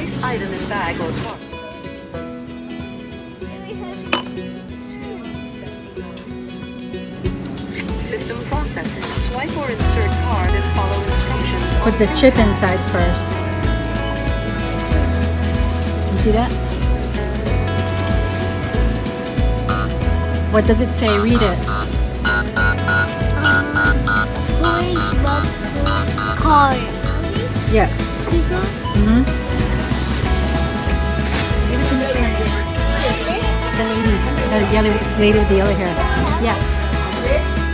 Place item in bag or cart. System processing. Swipe or insert card and follow instructions. Put the chip inside first. You see that? What does it say? Read it. Please love the car. Yeah. This one? the, other lady with the yellow hair. Yeah.